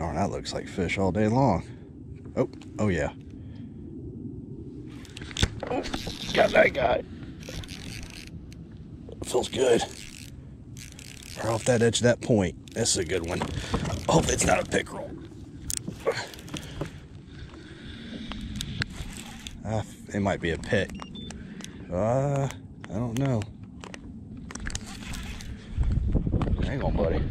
Darn, that looks like fish all day long. Oh, oh yeah. Oh, got that guy. Feels good. Right off that edge of that point. This is a good one. Hope it's not a pickerel. Uh, it might be a pit. Uh, I don't know. Hang on, buddy.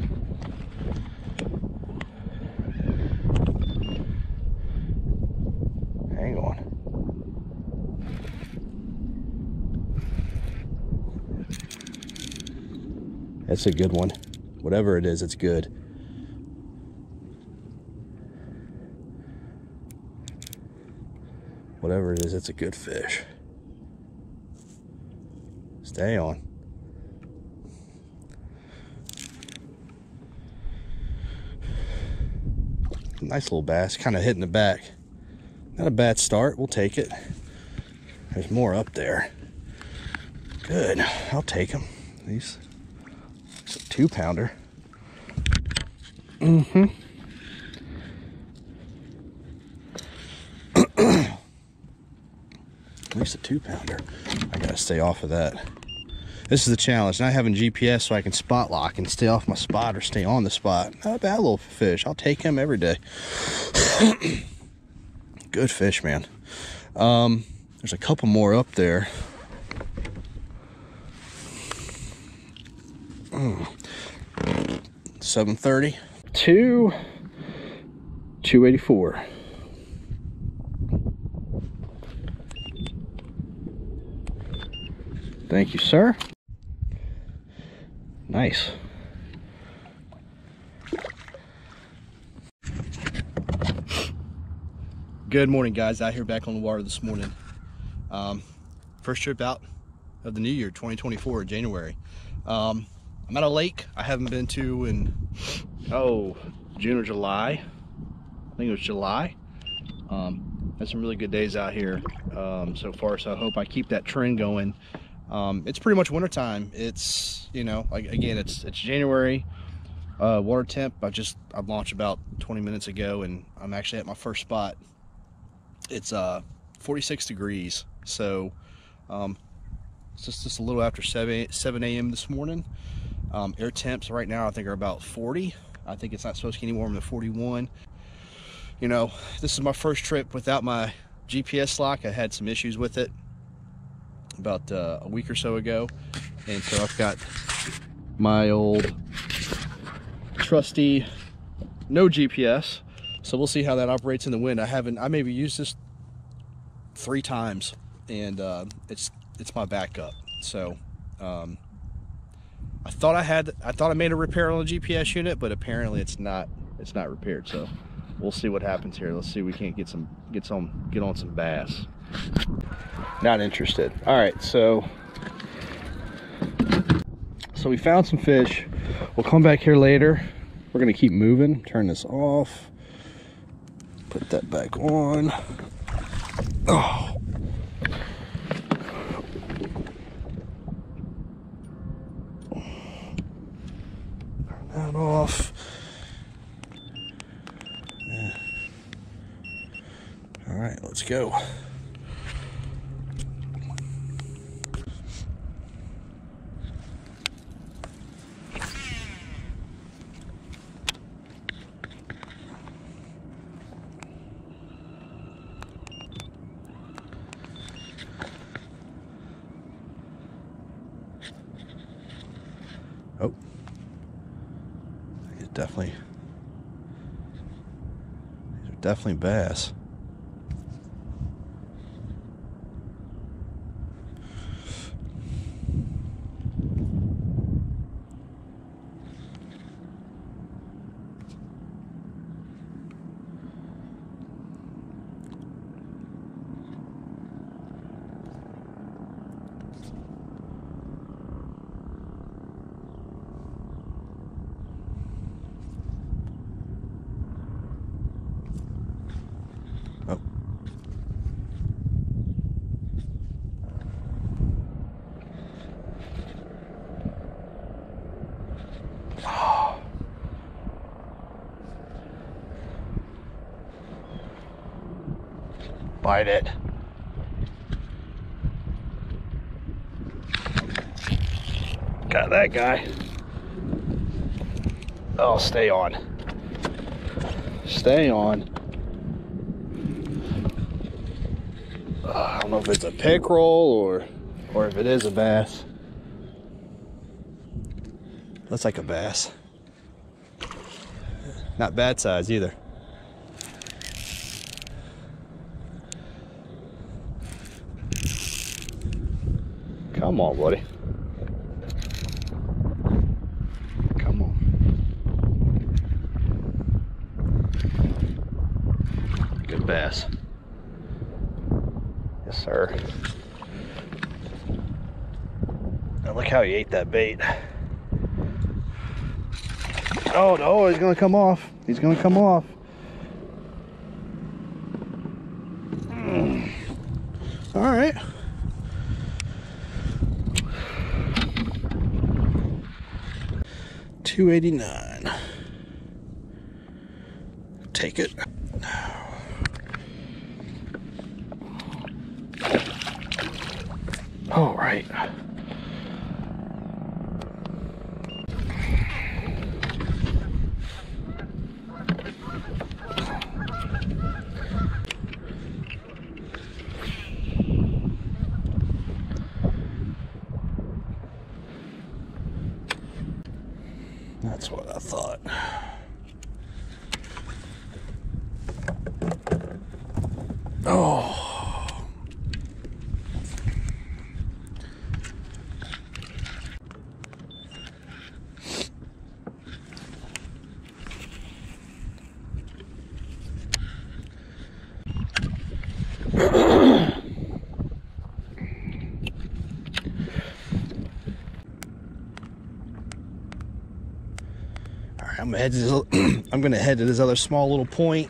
Hang on. That's a good one. Whatever it is, it's good. Whatever it is, it's a good fish. Stay on. Nice little bass, kind of hitting the back. Not a bad start, we'll take it. There's more up there. Good, I'll take them. These, two pounder. Mm-hmm. At least a two pounder. I gotta stay off of that. This is the challenge. Not having GPS so I can spot lock and stay off my spot or stay on the spot. Not a bad little fish. I'll take him every day. Good fish, man. Um, there's a couple more up there. Mm. 730 to 284. Thank you, sir. Nice. Good morning, guys. Out here back on the water this morning. Um, first trip out of the new year, 2024, January. Um, I'm at a lake I haven't been to in, oh, June or July. I think it was July. Um, had some really good days out here um, so far, so I hope I keep that trend going um, it's pretty much wintertime. It's, you know, like again, it's it's January. Uh, water temp, I just, I launched about 20 minutes ago and I'm actually at my first spot. It's uh, 46 degrees. So um, it's just, just a little after 7, 7 a.m. this morning. Um, air temps right now I think are about 40. I think it's not supposed to get any warmer than 41. You know, this is my first trip without my GPS lock. I had some issues with it about uh, a week or so ago. And so I've got my old trusty no GPS. So we'll see how that operates in the wind. I haven't, I maybe used this three times and uh, it's, it's my backup. So um, I thought I had, I thought I made a repair on the GPS unit, but apparently it's not, it's not repaired. So we'll see what happens here. Let's see we can't get some, get some, get on some bass. Not interested. All right, so so we found some fish. We'll come back here later. We're gonna keep moving. Turn this off. Put that back on. Oh. That off. Yeah. All right, let's go. Oh, it's definitely, these are definitely bass. Bite it. Got that guy. Oh, stay on. Stay on. Uh, I don't know if it's a pickerel or or if it is a bass. Looks like a bass. Not bad size either. Come on, buddy. Come on. Good bass. Yes, sir. Now look how he ate that bait. Oh no, he's gonna come off. He's gonna come off. 289. Take it. All right. I'm gonna head to this, I'm gonna head to this other small little point.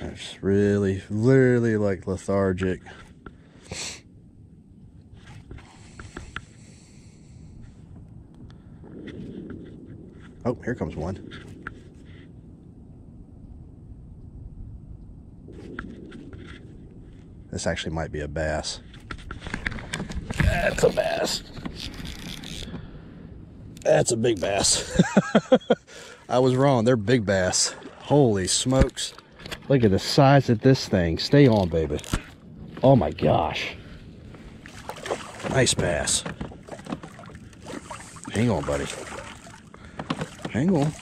It's really, literally like lethargic. Oh, here comes one. This actually might be a bass. That's a bass. That's a big bass. I was wrong. They're big bass. Holy smokes. Look at the size of this thing. Stay on, baby. Oh my gosh. Nice bass. Hang on, buddy. Oh,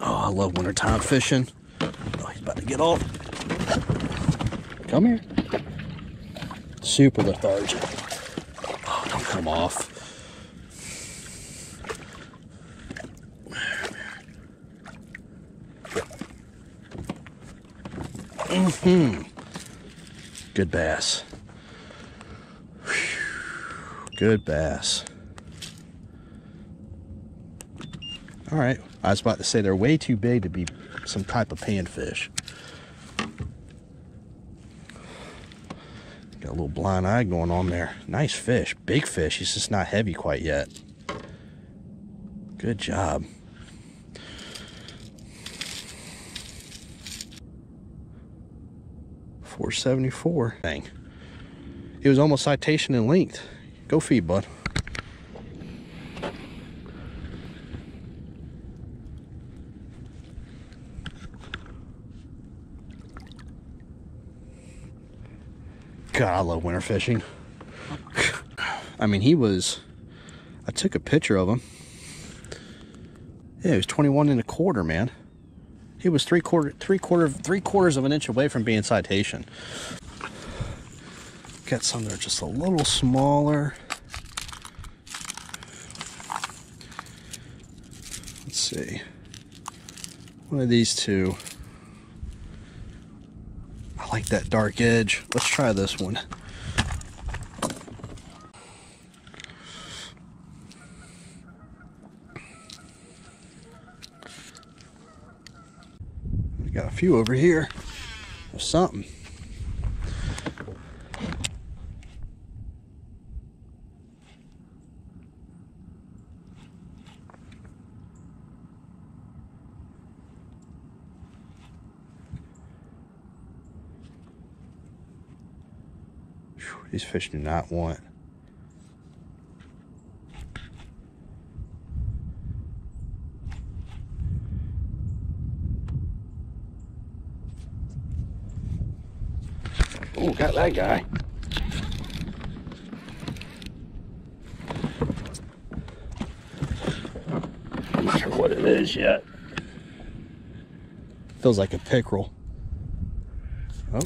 I love wintertime fishing. Oh, he's about to get off. Come here. Super lethargic. Oh, don't come off. Mm-hmm. Good bass. Good bass. All right. I was about to say they're way too big to be some type of panfish. Got a little blind eye going on there. Nice fish. Big fish. He's just not heavy quite yet. Good job. Four seventy four. Dang. It was almost citation in length. Go feed, bud. God, I love winter fishing. I mean, he was. I took a picture of him. Yeah, he was 21 and a quarter, man. He was three quarter, three quarter, three quarters of an inch away from being citation. Got some that are just a little smaller. Let's see. One of these two that dark edge. Let's try this one. Got a few over here. There's something. Fish do not want Oh, got that guy. I'm not sure what it is yet. Feels like a pickerel. Oh.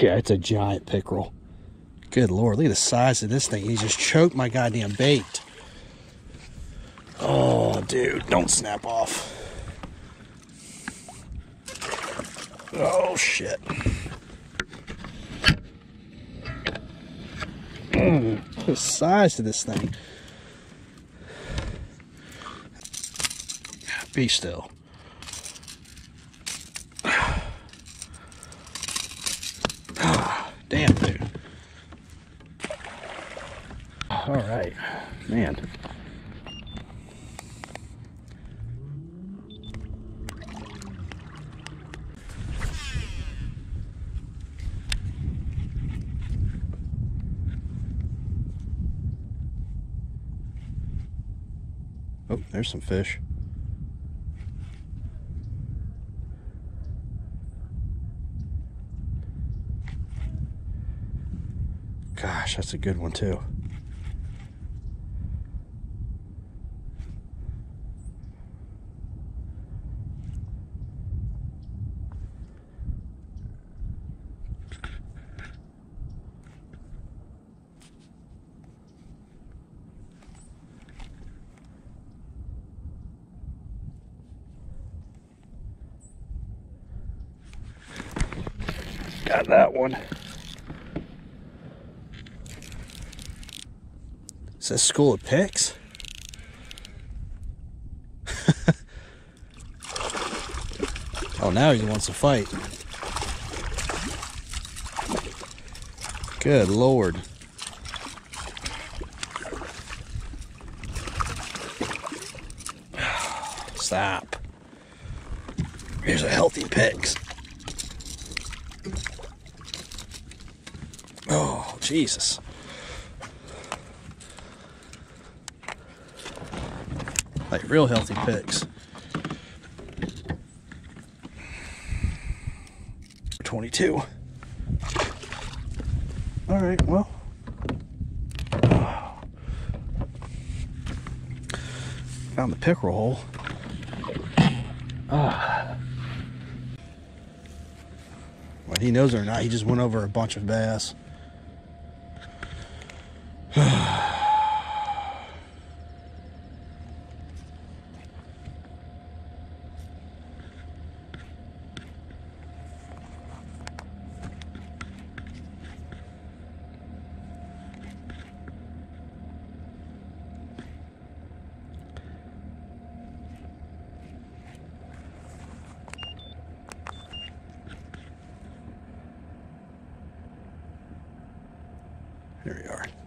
Yeah, it's a giant pickerel. Good lord, look at the size of this thing. He just choked my goddamn bait. Oh, dude, don't snap off. Oh, shit. Mm, the size of this thing. Be still. Damn, dude. All right, man. Oh, there's some fish. Gosh, that's a good one too. Got that one. Is that School of Picks? oh, now he wants to fight. Good lord. Stop. Here's a healthy Picks. Oh, Jesus. Like real healthy picks. 22. All right, well. Found the pickerel hole. Ah. Whether he knows it or not, he just went over a bunch of bass. Here we are.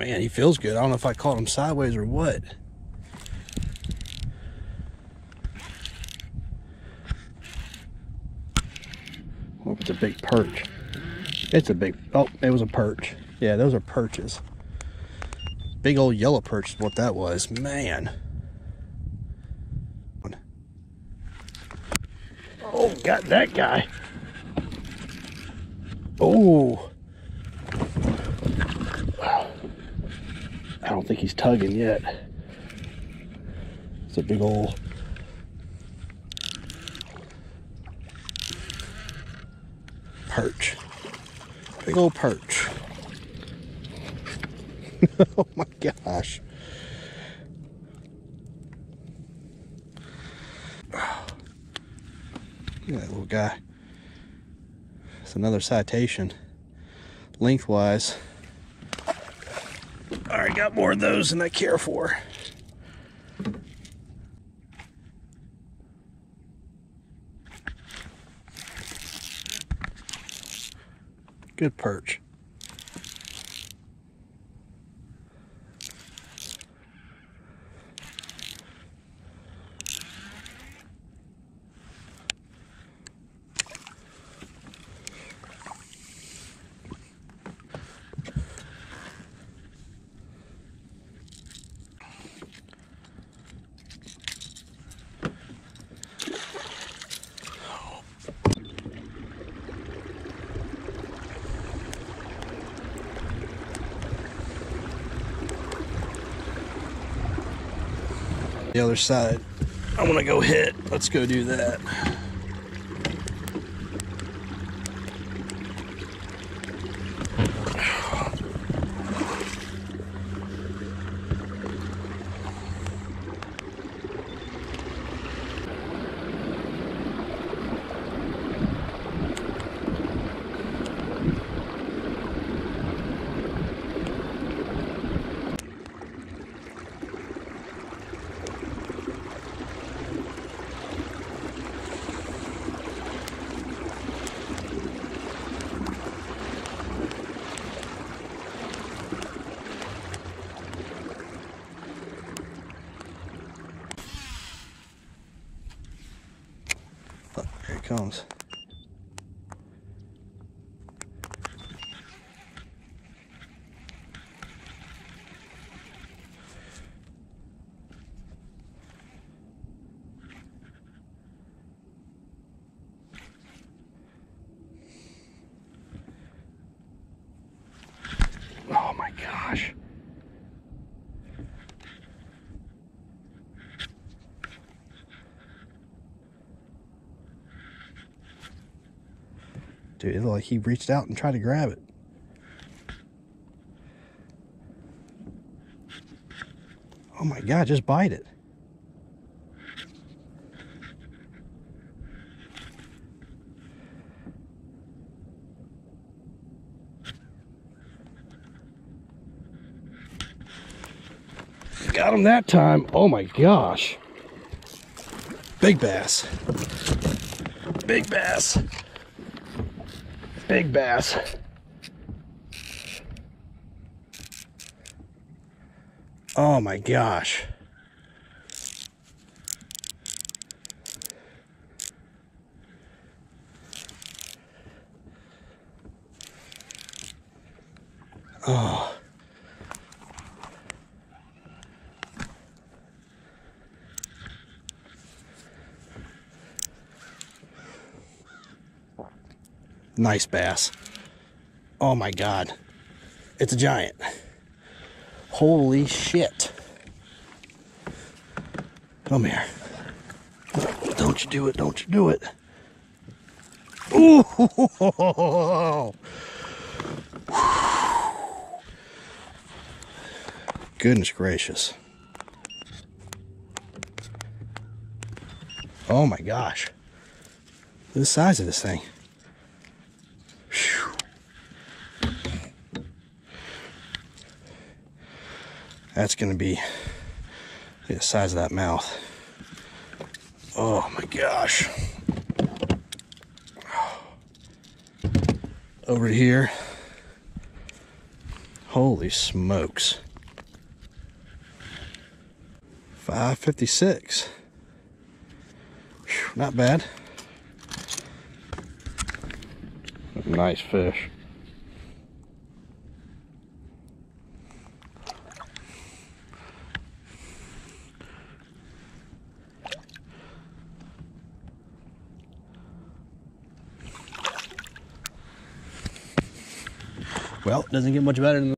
Man, he feels good. I don't know if I caught him sideways or what. Oh, it's a big perch. It's a big, oh, it was a perch. Yeah, those are perches. Big old yellow perch is what that was. Man. Oh, got that guy. Oh. I don't think he's tugging yet. It's a big old perch. Big old perch. oh my gosh. Look at that little guy. It's another citation. Lengthwise. I got more of those than I care for. Good perch. The other side. I want to go hit. Let's go do that. Comes. Oh my gosh. Dude, like he reached out and tried to grab it. Oh my God, just bite it. Got him that time. Oh my gosh. Big bass. Big bass. Big bass. Oh my gosh. Oh. Nice bass. Oh my God. It's a giant. Holy shit. Come here. Don't you do it. Don't you do it. Ooh. Goodness gracious. Oh my gosh. The size of this thing. That's to be the size of that mouth. Oh my gosh. Over here. Holy smokes. 556. Whew, not bad. Nice fish. Well, doesn't get much better than